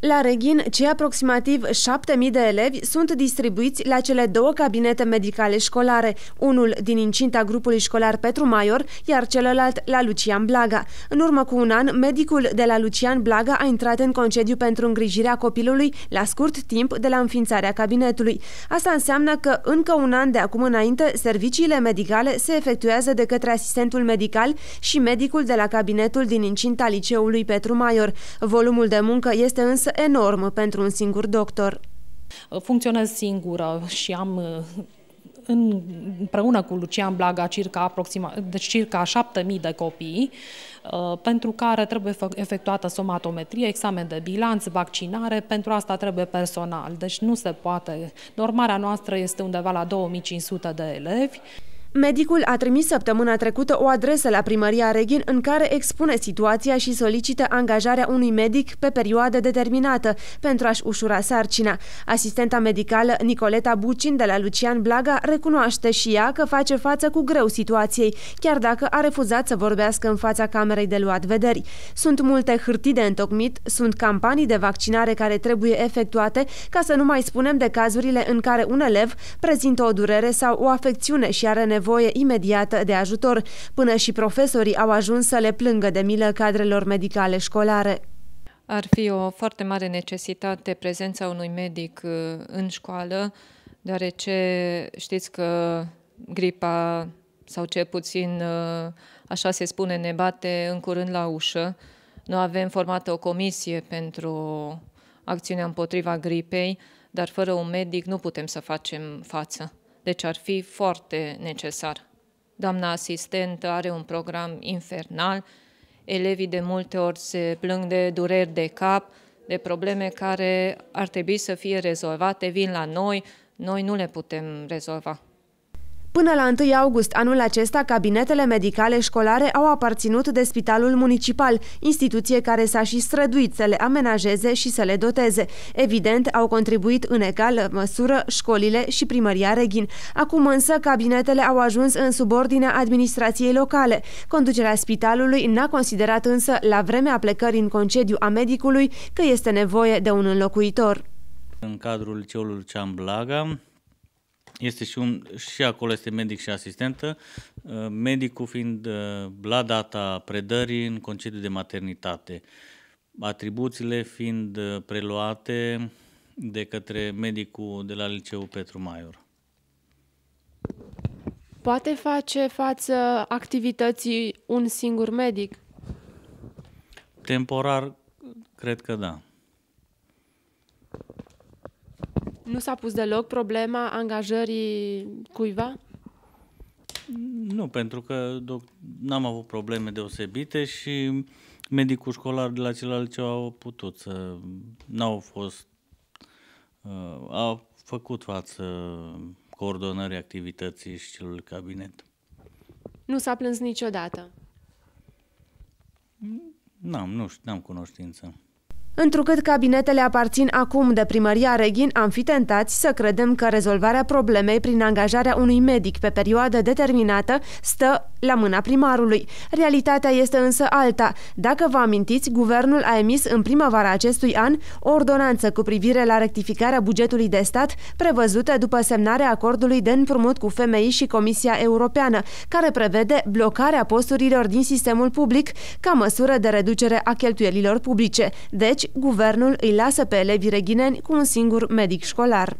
La Reghin, cei aproximativ 7.000 de elevi sunt distribuiți la cele două cabinete medicale școlare, unul din incinta grupului școlar Petru Maior, iar celălalt la Lucian Blaga. În urmă cu un an, medicul de la Lucian Blaga a intrat în concediu pentru îngrijirea copilului la scurt timp de la înființarea cabinetului. Asta înseamnă că încă un an de acum înainte, serviciile medicale se efectuează de către asistentul medical și medicul de la cabinetul din incinta liceului Petru Maior. Volumul de muncă este însă enorm pentru un singur doctor. Funcționez singură și am în, împreună cu Lucian Blaga circa, aproxima, deci circa 7000 de copii, pentru care trebuie efectuată somatometrie, examen de bilanț, vaccinare, pentru asta trebuie personal. Deci nu se poate. Normarea noastră este undeva la 2500 de elevi. Medicul a trimis săptămâna trecută o adresă la primăria Reghin în care expune situația și solicită angajarea unui medic pe perioadă determinată pentru a-și ușura sarcina. Asistenta medicală Nicoleta Bucin de la Lucian Blaga recunoaște și ea că face față cu greu situației, chiar dacă a refuzat să vorbească în fața camerei de luat vederi. Sunt multe hârtii de întocmit, sunt campanii de vaccinare care trebuie efectuate, ca să nu mai spunem de cazurile în care un elev prezintă o durere sau o afecțiune și are nevoie nevoie imediată de ajutor. Până și profesorii au ajuns să le plângă de milă cadrelor medicale școlare. Ar fi o foarte mare necesitate prezența unui medic uh, în școală, deoarece știți că gripa sau ce puțin, uh, așa se spune, ne bate în curând la ușă. Nu avem formată o comisie pentru acțiunea împotriva gripei, dar fără un medic nu putem să facem față deci ar fi foarte necesar. Doamna asistentă are un program infernal, elevii de multe ori se plâng de dureri de cap, de probleme care ar trebui să fie rezolvate, vin la noi, noi nu le putem rezolva. Până la 1 august anul acesta, cabinetele medicale școlare au aparținut de Spitalul Municipal, instituție care s-a și străduit să le amenajeze și să le doteze. Evident, au contribuit în egală măsură școlile și primăria Reghin. Acum însă, cabinetele au ajuns în subordinea administrației locale. Conducerea spitalului n-a considerat însă, la vremea plecării în concediu a medicului, că este nevoie de un înlocuitor. În cadrul liceului Lucian Blaga, este și, un, și acolo este medic și asistentă, uh, medicul fiind uh, la data predării în concediu de maternitate, atribuțiile fiind uh, preluate de către medicul de la liceul Petru Maior. Poate face față activității un singur medic? Temporar, cred că da. Nu s-a pus deloc problema angajării cuiva? Nu, pentru că n-am avut probleme deosebite și medicul școlar de la celălalt ce au putut să... N-au fost... Uh, au făcut față coordonării activității și celui cabinet. Nu s-a plâns niciodată? N-am, nu știu, n-am cunoștință. Întrucât cabinetele aparțin acum de primăria Reghin, am fi tentați să credem că rezolvarea problemei prin angajarea unui medic pe perioadă determinată stă la mâna primarului. Realitatea este însă alta. Dacă vă amintiți, guvernul a emis în primăvara acestui an o ordonanță cu privire la rectificarea bugetului de stat prevăzută după semnarea acordului de împrumut cu FMI și Comisia Europeană, care prevede blocarea posturilor din sistemul public ca măsură de reducere a cheltuielilor publice. Deci, guvernul îi lasă pe elevii reghineni cu un singur medic școlar.